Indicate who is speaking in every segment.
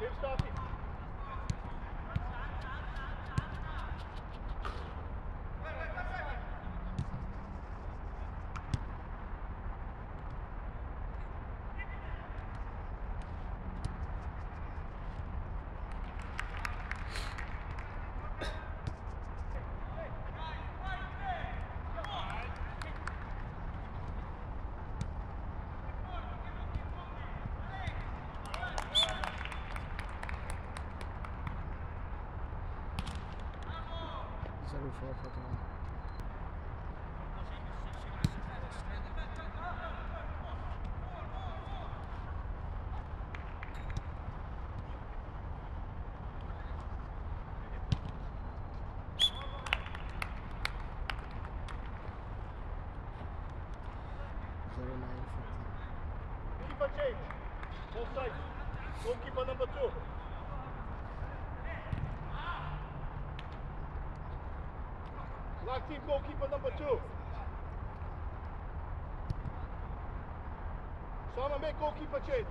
Speaker 1: Keep stopping.
Speaker 2: Zero Lufo охота нам.
Speaker 1: Keeper change. Offside. Goalkeeper number two. Black team goalkeeper number two. Someone make goalkeeper change.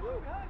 Speaker 3: Who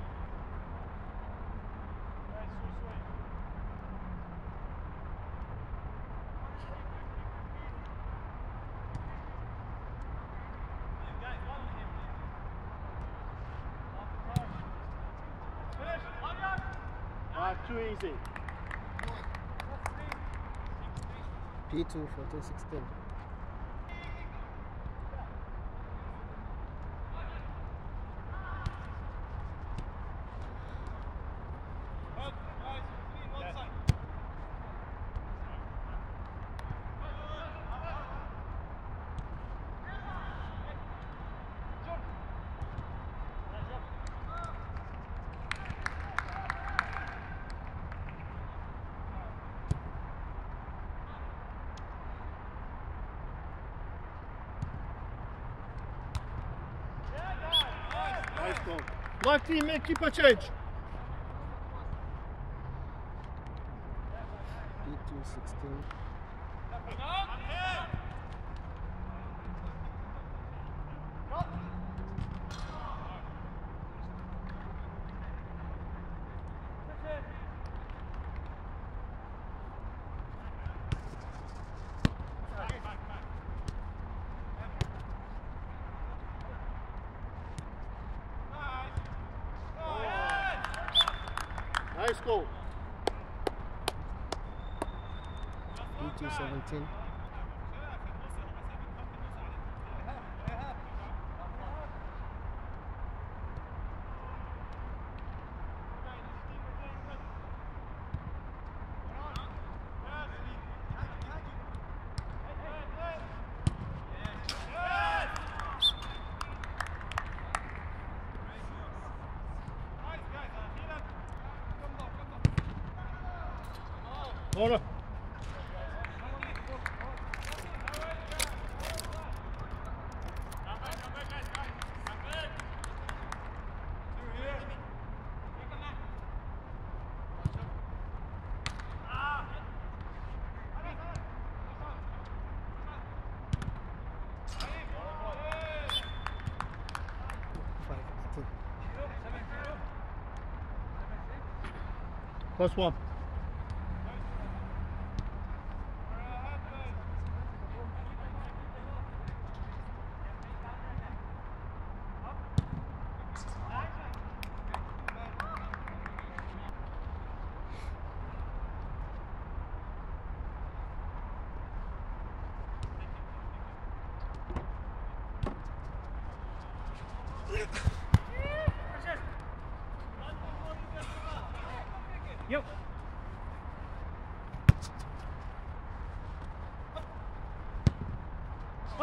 Speaker 1: too easy.
Speaker 2: P2 14 16.
Speaker 1: Black team, make keep a change.
Speaker 2: P2 16.
Speaker 1: Nice goal.
Speaker 2: P2 17. Voilà.
Speaker 1: First one.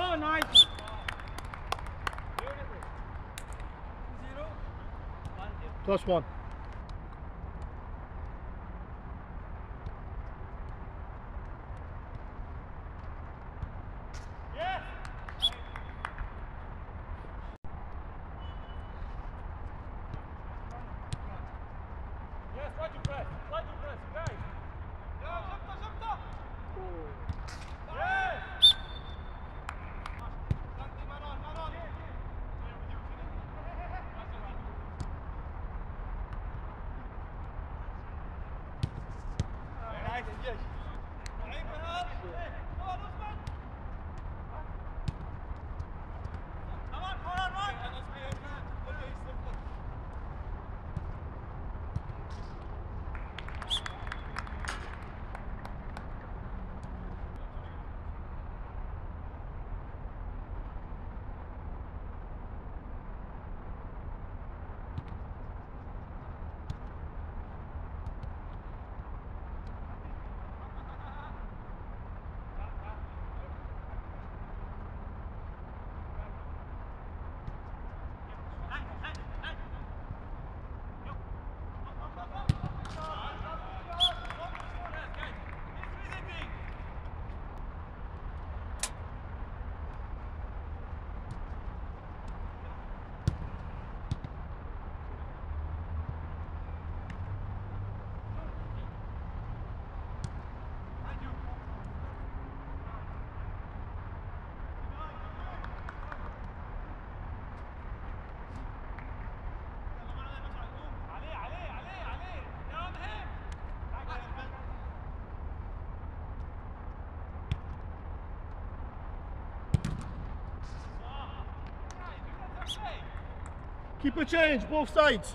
Speaker 3: Oh, nice.
Speaker 1: Plus one.
Speaker 2: Keep a change, both sides.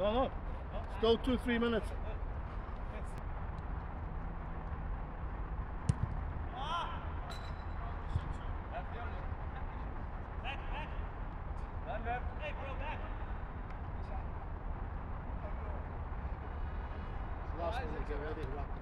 Speaker 2: No, no. Still two, three minutes.
Speaker 4: Last